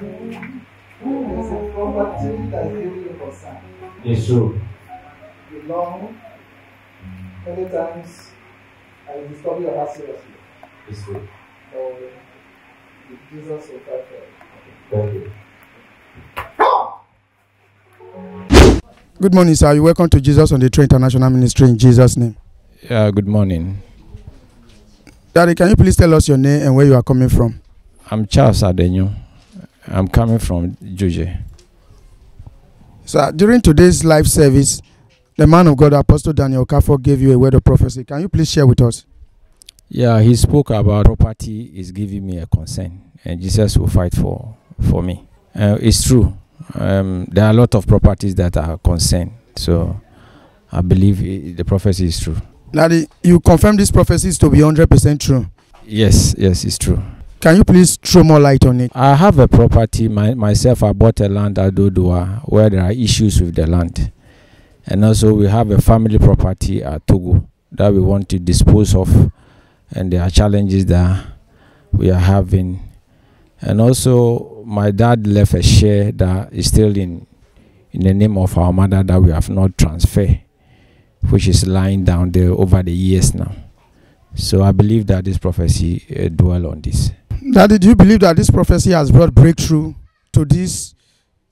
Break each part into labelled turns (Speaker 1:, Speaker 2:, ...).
Speaker 1: There's a property that is giving you.
Speaker 2: It's true.
Speaker 1: You long, many times, I discover your heart seriously.
Speaker 2: It's true.
Speaker 1: So, Jesus will fight for you.
Speaker 2: Thank you.
Speaker 3: Good morning, sir. You're welcome to Jesus on the Train International Ministry in Jesus' name.
Speaker 4: Yeah, good morning.
Speaker 3: Daddy, can you please tell us your name and where you are coming from?
Speaker 4: I'm Charles Adenyo. I'm coming from Juje.
Speaker 3: So during today's live service, the man of God, Apostle Daniel Kafo, gave you a word of prophecy. Can you please share with us?
Speaker 4: Yeah, he spoke about property is giving me a concern, and Jesus will fight for for me. Uh, it's true. Um, there are a lot of properties that are concerned, so I believe i the prophecy is true.
Speaker 3: Daddy, you confirm this prophecy is to be 100% true.
Speaker 4: Yes, yes, it's true.
Speaker 3: Can you please throw more light on it?
Speaker 4: I have a property my, myself. I bought a land at Dodowa where there are issues with the land, and also we have a family property at Togo that we want to dispose of, and there are challenges that we are having, and also my dad left a share that is still in in the name of our mother that we have not transferred, which is lying down there over the years now. So I believe that this prophecy uh, dwell on this.
Speaker 3: Daddy, do you believe that this prophecy has brought breakthrough to this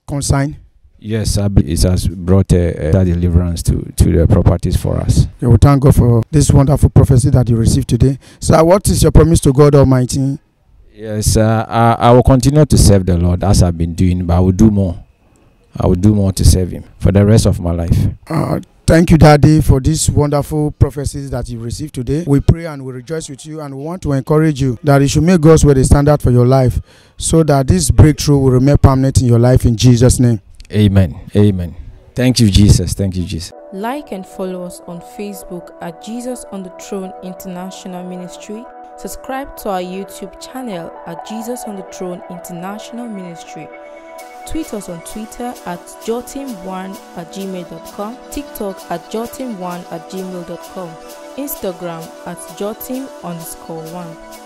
Speaker 3: consign?
Speaker 4: Yes, it has brought a, a deliverance to, to the properties for us.
Speaker 3: Okay, we thank God for this wonderful prophecy that you received today. Sir, what is your promise to God Almighty?
Speaker 4: Yes, uh, I, I will continue to serve the Lord as I've been doing, but I will do more. I will do more to serve Him for the rest of my life.
Speaker 3: Uh, thank you, Daddy, for these wonderful prophecies that you received today. We pray and we rejoice with you, and we want to encourage you that you should make God's word a standard for your life so that this breakthrough will remain permanent in your life in Jesus' name.
Speaker 4: Amen. Amen. Thank you, Jesus. Thank you, Jesus.
Speaker 5: Like and follow us on Facebook at Jesus on the Throne International Ministry. Subscribe to our YouTube channel at Jesus on the Throne International Ministry. Tweet us on Twitter at jotim1 at gmail.com, TikTok at jotim1 at gmail.com, Instagram at jotim underscore 1.